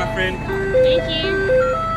my friend. Thank you.